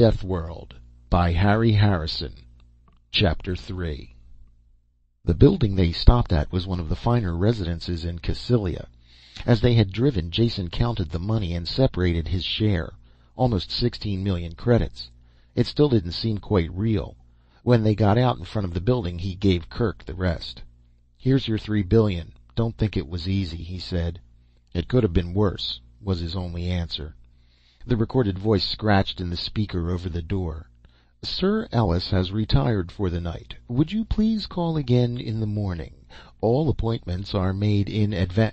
Deathworld by Harry Harrison Chapter III The building they stopped at was one of the finer residences in Cassylia. As they had driven, Jason counted the money and separated his share. Almost sixteen million credits. It still didn't seem quite real. When they got out in front of the building, he gave Kerk the rest. "Here's your three billion. Don't think it was easy," he said. "It could have been worse," was his only answer. The recorded voice scratched in the speaker over the door. "Sir Ellus has retired for the night. Would you please call again in the morning? All appointments are made in adva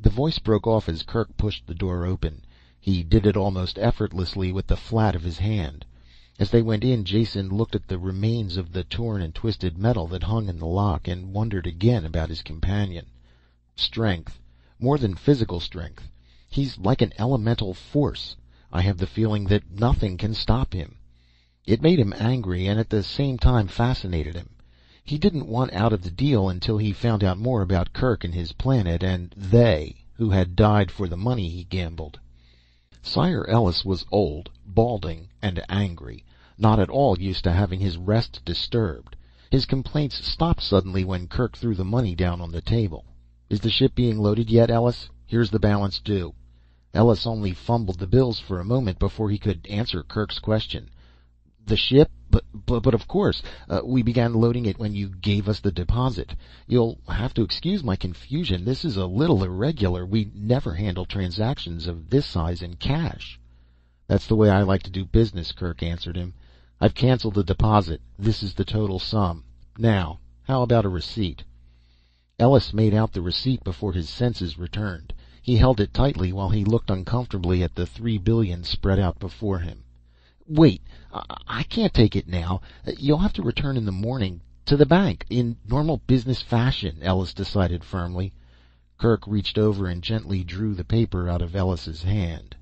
The voice broke off as Kerk pushed the door open. He did it almost effortlessly with the flat of his hand. As they went in, Jason looked at the remains of the torn and twisted metal that hung in the lock, and wondered again about his companion. Strength. More than physical strength. He's like an elemental force. I have the feeling that nothing can stop him. It made him angry and at the same time fascinated him. He didn't want out of the deal until he found out more about Kerk and his planet and "they" who had died for the money he gambled. Sire Ellus was old, balding and angry, not at all used to having his rest disturbed. His complaints stopped suddenly when Kerk threw the money down on the table. "Is the ship being loaded yet, Ellus? Here's the balance due." Ellus only fumbled the bills for a moment before he could answer Kerk's question. "The ship? But of course. Uh, we began loading it when you gave us the deposit. You'll have to excuse my confusion. This is a little irregular. We never handle transactions of this size in cash." "That's the way I like to do business," Kerk answered him. "I've canceled the deposit. This is the total sum. Now, how about a receipt?" Ellus made out the receipt before his senses returned. He held it tightly while he looked uncomfortably at the three billion spread out before him. "Wait! I can't take it now. You'll have to return in the morning to the bank in normal business fashion," Ellus decided firmly. Kerk reached over and gently drew the paper out of Ellus's hand.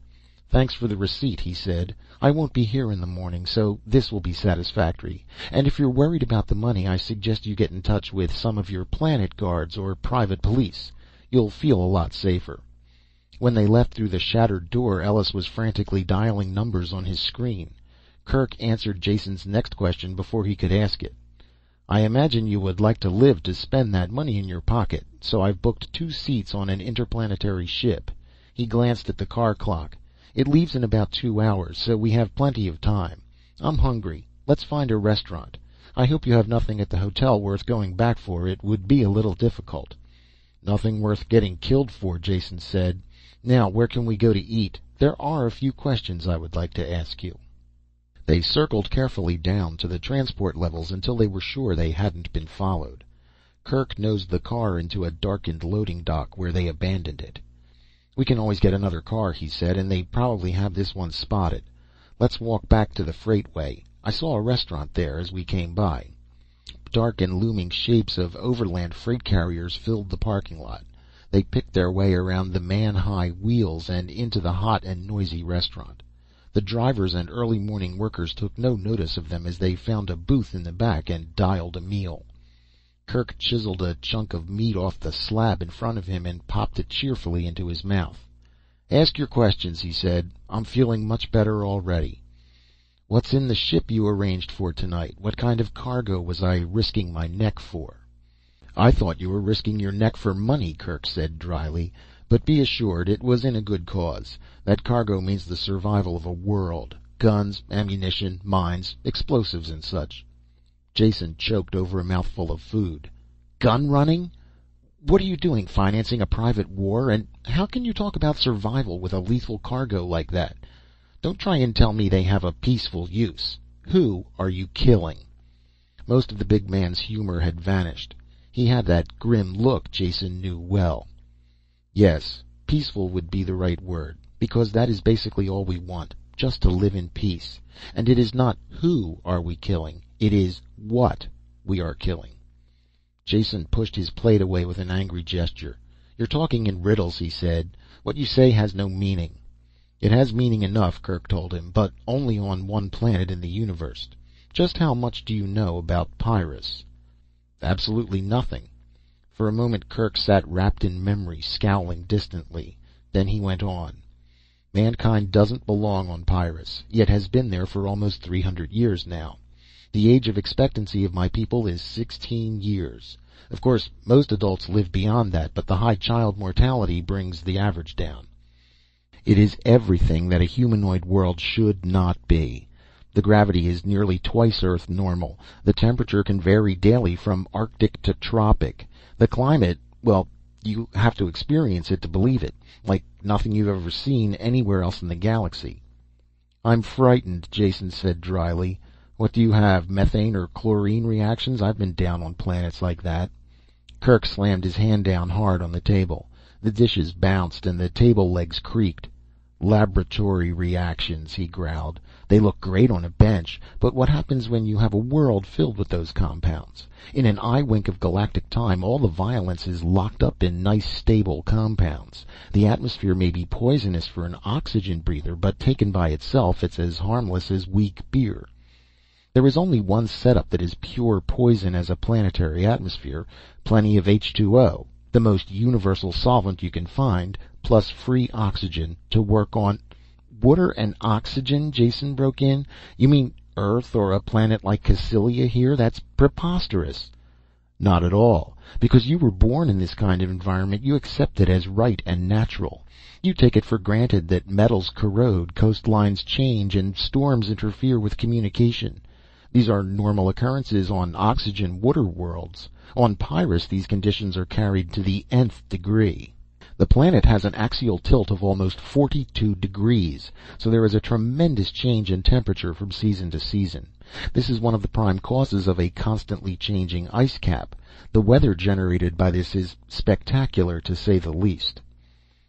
"Thanks for the receipt," he said. "I won't be here in the morning, so this will be satisfactory. And if you're worried about the money, I suggest you get in touch with some of your planet guards or private police. You'll feel a lot safer." When they left through the shattered door, Ellus was frantically dialing numbers on his screen. Kerk answered Jason's next question before he could ask it. "I imagine you would like to live to spend that money in your pocket, so I've booked two seats on an interplanetary ship." He glanced at the car clock. "It leaves in about two hours, so we have plenty of time. I'm hungry. Let's find a restaurant. I hope you have nothing at the hotel worth going back for. It would be a little difficult." "Nothing worth getting killed for," Jason said. Now where can we go to eat? There are a few questions I would like to ask you." They circled carefully down to the transport levels until they were sure they hadn't been followed. Kerk nosed the car into a darkened loading dock where they abandoned it. "We can always get another car," he said, "and they probably have this one spotted. Let's walk back to the freightway. I saw a restaurant there as we came by." Dark and looming shapes of overland freight carriers filled the parking lot. They picked their way around the man high wheels and into the hot and noisy restaurant. The drivers and early morning workers took no notice of them as they found a booth in the back and dialed a meal. Kerk chiseled a chunk of meat off the slab in front of him and popped it cheerfully into his mouth. "Ask your questions," he said. "I'm feeling much better already." "What's in the ship you arranged for tonight? What kind of cargo was I risking my neck for?" "I thought you were risking your neck for money," Kerk said dryly. "But be assured it was in a good cause. That cargo means the survival of a world guns, ammunition, mines, explosives and such." Jason choked over a mouthful of food. "Gun running? What are you doing, financing a private war? And how can you talk about survival with a lethal cargo like that? Don't try and tell me they have a peaceful use. Who are you killing?" Most of the big man's humor had vanished. He had that grim look Jason knew well. "Yes, peaceful would be the right word, because that is basically all we want just to live in peace. And it is not who are we killing, it is what we are killing." Jason pushed his plate away with an angry gesture. "You're talking in riddles," he said. "What you say has no meaning." "It has meaning enough," Kerk told him, "but only on one planet in the universe. Just how much do you know about Pyrrus?" "Absolutely nothing." For a moment Kerk sat wrapped in memory, scowling distantly. Then he went on. Mankind doesn't belong on Pyrrus, yet has been there for almost three hundred years now. The age of expectancy of my people is sixteen years. Of course, most adults live beyond that, but the high child mortality brings the average down. It is everything that a humanoid world should not be. The gravity is nearly twice Earth normal. The temperature can vary daily from arctic to tropic. The climate well, you have to experience it to believe it, like nothing you've ever seen anywhere else in the galaxy. "I'm frightened," Jason said dryly. "What do you have, methane or chlorine reactions? I've been down on planets like that." Kerk slammed his hand down hard on the table. The dishes bounced and the table legs creaked. "Laboratory reactions," he growled. "They look great on a bench, but what happens when you have a world filled with those compounds? In an eye wink of galactic time all the violence is locked up in nice stable compounds. The atmosphere may be poisonous for an oxygen breather, but taken by itself it's as harmless as weak beer. There is only one setup that is pure poison as a planetary atmosphere plenty of H2O, the most universal solvent you can find plus free oxygen to work on "Water and oxygen?" Jason broke in. "You mean Earth or a planet like Cassylia here? That's preposterous." "Not at all. Because you were born in this kind of environment you accept it as right and natural. You take it for granted that metals corrode, coastlines change, and storms interfere with communication. These are normal occurrences on oxygen water worlds. On Pyrrus these conditions are carried to the nth degree. The planet has an axial tilt of almost forty two degrees, so there is a tremendous change in temperature from season to season. This is one of the prime causes of a constantly changing ice cap. The weather generated by this is spectacular, to say the least."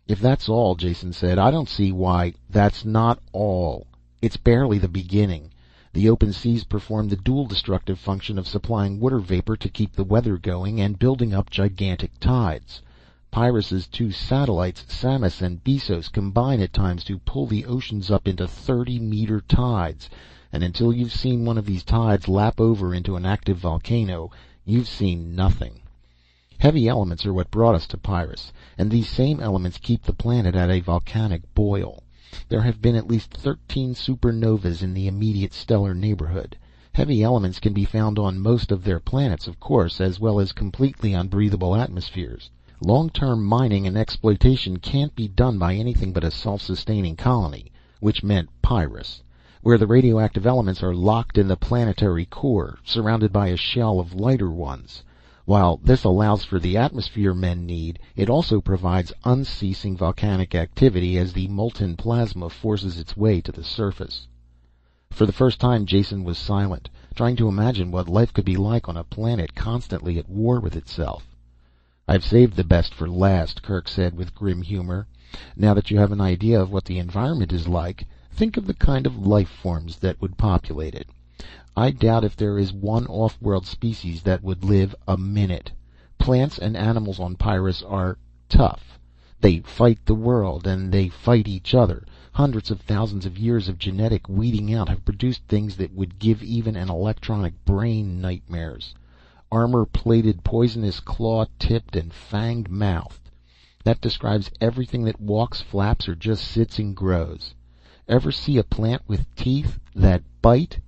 "If that's all," Jason said, "I don't see why " "That's not all. It's barely the beginning. The open seas perform the dual destructive function of supplying water vapor to keep the weather going, and building up gigantic tides. Pyrrus' two satellites, Samos and Bessos, combine at times to pull the oceans up into thirty meter tides, and until you've seen one of these tides lap over into an active volcano you've seen nothing. Heavy elements are what brought us to Pyrrus, and these same elements keep the planet at a volcanic boil. There have been at least thirteen supernovas in the immediate stellar neighborhood. Heavy elements can be found on most of their planets, of course, as well as completely unbreathable atmospheres. Long term mining and exploitation can't be done by anything but a self sustaining colony which meant Pyrrus, where the radioactive elements are locked in the planetary core, surrounded by a shell of lighter ones. While this allows for the atmosphere men need, it also provides unceasing volcanic activity as the molten plasma forces its way to the surface. For the first time Jason was silent, trying to imagine what life could be like on a planet constantly at war with itself. "I've saved the best for last," Kerk said with grim humor. "Now that you have an idea of what the environment is like, think of the kind of life forms that would populate it. I doubt if there is one off world species that would live a minute. Plants and animals on Pyrrus are tough. They fight the world, and they fight each other. Hundreds of thousands of years of genetic weeding out have produced things that would give even an electronic brain nightmares armor plated, poisonous, claw tipped and fanged mouthed. That describes everything that walks, flaps or just sits and grows. Ever see a plant with teeth that bite?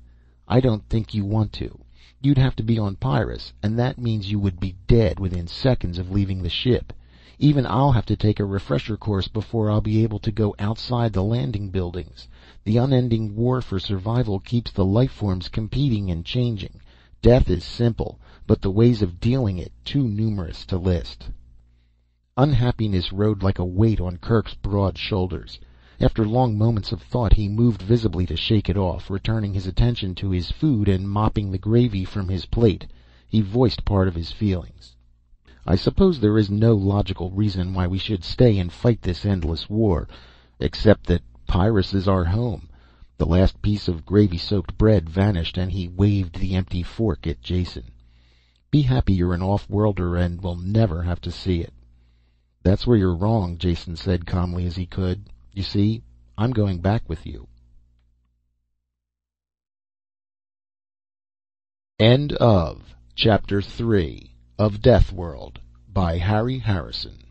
I don't think you want to. You'd have to be on Pyrrus, and that means you would be dead within seconds of leaving the ship. Even I'll have to take a refresher course before I'll be able to go outside the landing buildings. The unending war for survival keeps the life forms competing and changing. Death is simple but the ways of dealing it too numerous to list. Unhappiness rode like a weight on Kerk's broad shoulders. After long moments of thought he moved visibly to shake it off. Returning his attention to his food and mopping the gravy from his plate, he voiced part of his feelings. "I suppose there is no logical reason why we should stay and fight this endless war, except that Pyrrus is our home." The last piece of gravy soaked bread vanished and he waved the empty fork at Jason. Be happy you're an off worlder and will never have to see it." "That's where you're wrong," Jason said calmly as he could. "You see, I'm going back with you." End of Chapter 3 of Deathworld by Harry Harrison